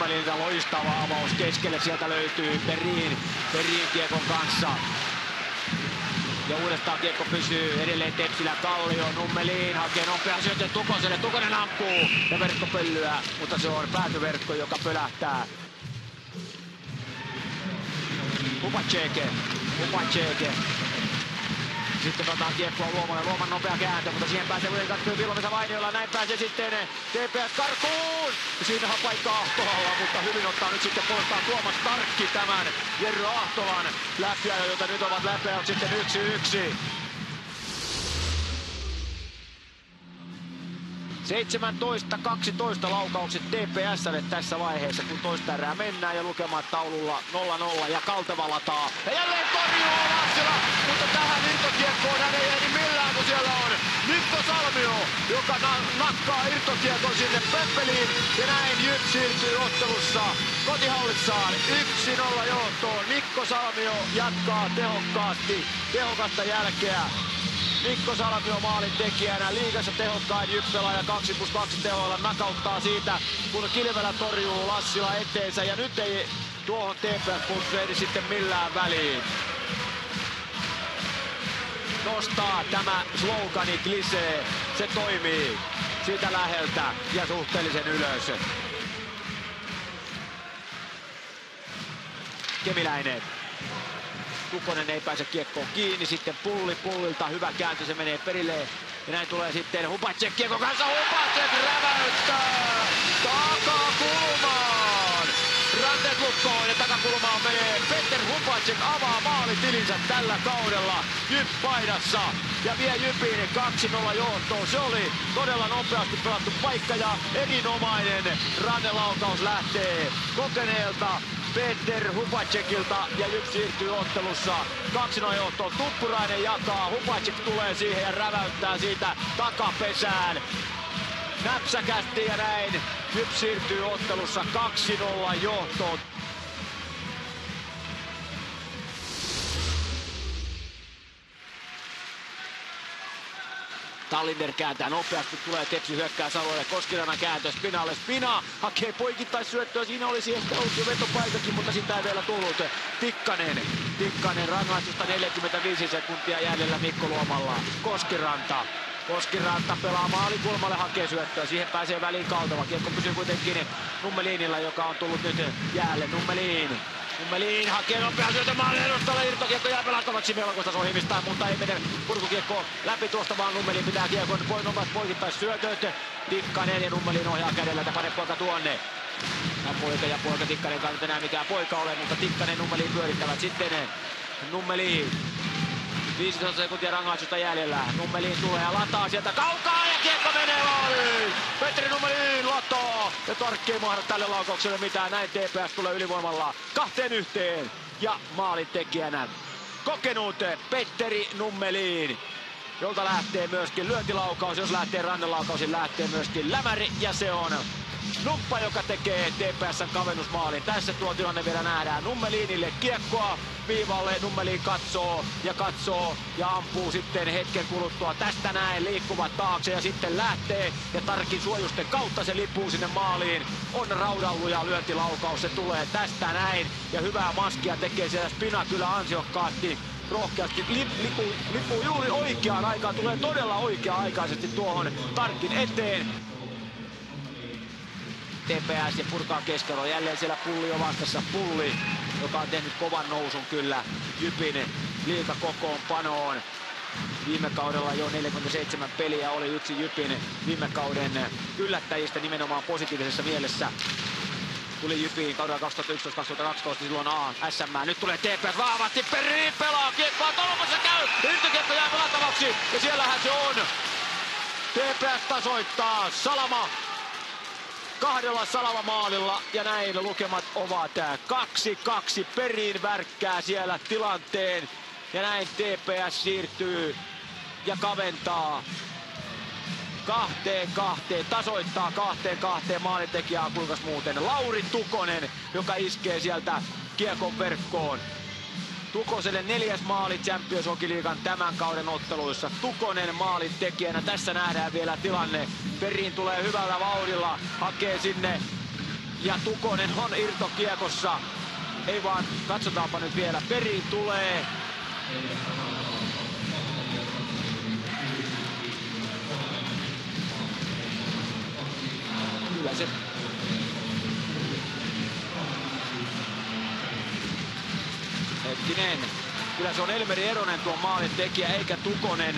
Nummelilta loistava avaus keskelle. Sieltä löytyy Perin, Perin kiekon kanssa. Ja uudestaan kiekko pysyy edelleen Tepsillä Kallio. Nummeliin hakee nopea syöttö Tukoselle. Tukonen ampuu ja verkko pöllyä, mutta se on päätyverkko, joka pölähtää. Hupaceke, Hupaceke sitten otetaan kiekkoa Luomalle, Luoman nopea kääntö, mutta siihen pääsee kuitenkin katsoa Vilomisa Vainiolla. Näin pääsee sitten TPS karkuun. Siinä on paikka Ahtolalla, mutta hyvin ottaa nyt sitten poistaan Tuomas Tarkki tämän Jerry Ahtolan läpiä, jota nyt ovat läpiä sitten yksi yksi. 17-12 laukaukset TPSlle tässä vaiheessa, kun toista erää mennään ja lukemat taululla 0-0 ja Kalteva lataa. Ja jälleen torjuu Lassila, mutta tähän irtokiekkoon hän ei ehdi millään, kun siellä on Mikko Salmio, joka na- nakkaa irtokiekon sinne Peppeliin ja näin Jyp siirtyy ottelussa kotihallissaan 1-0 johtoon. Mikko Salmio jatkaa tehokkaasti, tehokasta jälkeä Mikko Salmio maalin tekijänä, liigassa tehokkain jyppelaaja 2 plus 2 tehoilla. Nakauttaa siitä, kun Kilvelä torjuu Lassila eteensä. Ja nyt ei tuohon TPS sitten millään väliin. Nostaa tämä slogani klisee, se toimii siitä läheltä ja suhteellisen ylös. Kemiläinen Tukonen ei pääse kiekkoon kiinni, sitten pulli pullilta, hyvä kääntö, se menee perille. Ja näin tulee sitten Hupacek kiekko kanssa, Hupacek räväyttää takakulmaan. Ranteet lukkoon? Ja takakulmaan menee. Peter Hupacek avaa maalitilinsä tällä kaudella. Jyp paidassa. Ja vie Jypin 2-0 johtoon. Se oli todella nopeasti pelattu paikka ja erinomainen rannelaukaus lähtee kokeneelta Peter Hupacekilta ja Jyp siirtyy ottelussa. 2 johtoon. Tuppurainen jakaa, Hupacek tulee siihen ja räväyttää siitä takapesään. Näpsäkästi ja näin Jyp siirtyy ottelussa 2-0 johtoon. Tallinder kääntää nopeasti, tulee Tepsi hyökkää Saloille, Koskiranan kääntö Spinalle, Spina hakee poikittaisyöttöä, siinä olisi ehkä ollut jo vetopaikakin, mutta sitä ei vielä tullut. Tikkanen, Tikkanen rangaistusta 45 sekuntia jäljellä Mikko Luomalla, Koskiranta, Koskiranta pelaa maalikulmalle, hakee syöttöä, siihen pääsee väliin Kaltava. Kiekko pysyy kuitenkin Nummeliinilla, joka on tullut nyt jäälle. Nummeliin Nummelin hakee nopea syötö maalin edustalle, irtokiekko jää pelattavaksi Melkoista sohimistaan, mutta ei mene purkukiekko läpi tuosta, vaan Nummelin pitää kiekon pois nopeasti poikittais syötöt. Tikkanen ja Nummelin ohjaa kädellä, että pane poika tuonne. Ja poika ja poika Tikkanen kanssa enää mikään poika ole, mutta Tikkanen Nummelin pyörittävät sitten Nummelin 15 sekuntia rangaistusta jäljellä. Nummelin tulee ja lataa sieltä kaukaa ja kiekko menee maaliin. Petri Nummelin latoo ja Torkki ei mahda tälle laukaukselle mitään. Näin TPS tulee ylivoimalla kahteen yhteen ja maalin tekijänä kokenut Petteri Nummelin jolta lähtee myöskin lyöntilaukaus, jos lähtee rannelaukaus, niin lähtee myöskin lämäri ja se on Nuppa, joka tekee TPSn kavennusmaalin. Tässä tuo tilanne vielä nähdään. Nummeliinille kiekkoa viivalle. Nummeliin katsoo ja katsoo ja ampuu sitten hetken kuluttua. Tästä näin liikkuvat taakse ja sitten lähtee. Ja Tarkin suojusten kautta se lippuu sinne maaliin. On raudalluja lyöntilaukaus. Se tulee tästä näin. Ja hyvää maskia tekee siellä Spina kyllä ansiokkaasti rohkeasti lip, lipu, juuri oikeaan aikaan, tulee todella oikea-aikaisesti tuohon Tarkin eteen. TPS ja purkaa keskero. Jälleen siellä Pulli on vastassa. Pulli, joka on tehnyt kovan nousun kyllä Jypin liikakokoonpanoon. Viime kaudella jo 47 peliä oli yksi Jypin viime kauden yllättäjistä nimenomaan positiivisessa mielessä. Tuli Jypiin kaudella 2011-2012 silloin A, SM. Nyt tulee TPS vahvasti, Peri pelaa, kiekkoa tolpassa käy, irtokiekko jää pelatavaksi ja siellähän se on. TPS tasoittaa, Salama kahdella salavamaalilla ja näin lukemat ovat 2-2 perin värkkää siellä tilanteen ja näin TPS siirtyy ja kaventaa kahteen kahteen, tasoittaa kahteen kahteen maalintekijää kuinka muuten. Lauri Tukonen, joka iskee sieltä kiekon verkkoon. Tukoselle neljäs maali Champions Hockey tämän kauden otteluissa. Tukonen maalin tekijänä. Tässä nähdään vielä tilanne. Perin tulee hyvällä vauhdilla, hakee sinne ja Tukonen on irtokiekossa. Ei vaan, katsotaanpa nyt vielä. Perin tulee. Kyllä Hetkinen. Kyllä se on Elmeri Eronen tuon maalin tekijä eikä Tukonen.